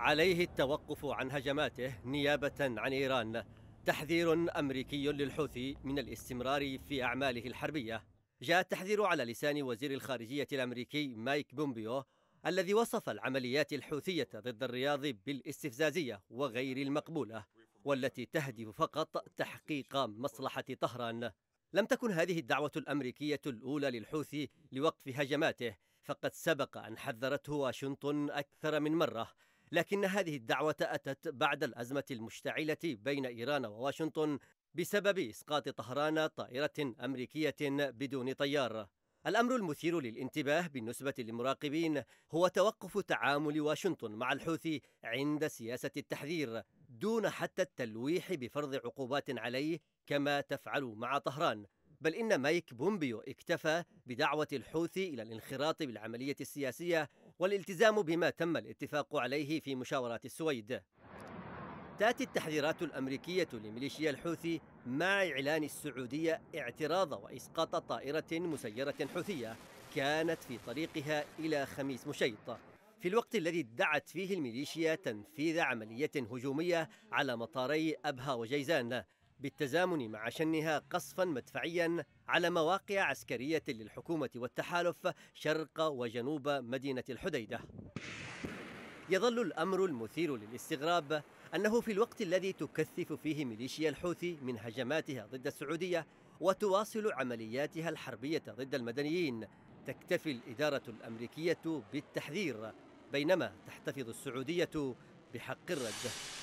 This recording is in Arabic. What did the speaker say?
عليه التوقف عن هجماته نيابة عن إيران. تحذير أمريكي للحوثي من الاستمرار في أعماله الحربية. جاء التحذير على لسان وزير الخارجية الأمريكي مايك بومبيو الذي وصف العمليات الحوثية ضد الرياض بالاستفزازية وغير المقبولة والتي تهدف فقط تحقيق مصلحة طهران. لم تكن هذه الدعوة الأمريكية الأولى للحوثي لوقف هجماته فقد سبق أن حذرته واشنطن أكثر من مرة. لكن هذه الدعوة أتت بعد الأزمة المشتعلة بين إيران وواشنطن بسبب إسقاط طهران طائرة أمريكية بدون طيار. الأمر المثير للانتباه بالنسبة للمراقبين هو توقف تعامل واشنطن مع الحوثي عند سياسة التحذير دون حتى التلويح بفرض عقوبات عليه كما تفعل مع طهران. بل إن مايك بومبيو اكتفى بدعوة الحوثي إلى الانخراط بالعملية السياسية والالتزام بما تم الاتفاق عليه في مشاورات السويد. تأتي التحذيرات الأمريكية لميليشيا الحوثي مع إعلان السعودية اعتراض وإسقاط طائرة مسيرة حوثية كانت في طريقها إلى خميس مشيط. في الوقت الذي ادعت فيه الميليشيا تنفيذ عملية هجومية على مطاري أبها وجيزان بالتزامن مع شنها قصفا مدفعيا على مواقع عسكرية للحكومة والتحالف شرق وجنوب مدينة الحديدة. يظل الأمر المثير للاستغراب أنه في الوقت الذي تكثف فيه ميليشيا الحوثي من هجماتها ضد السعودية وتواصل عملياتها الحربية ضد المدنيين تكتفي الإدارة الأمريكية بالتحذير بينما تحتفظ السعودية بحق الرد.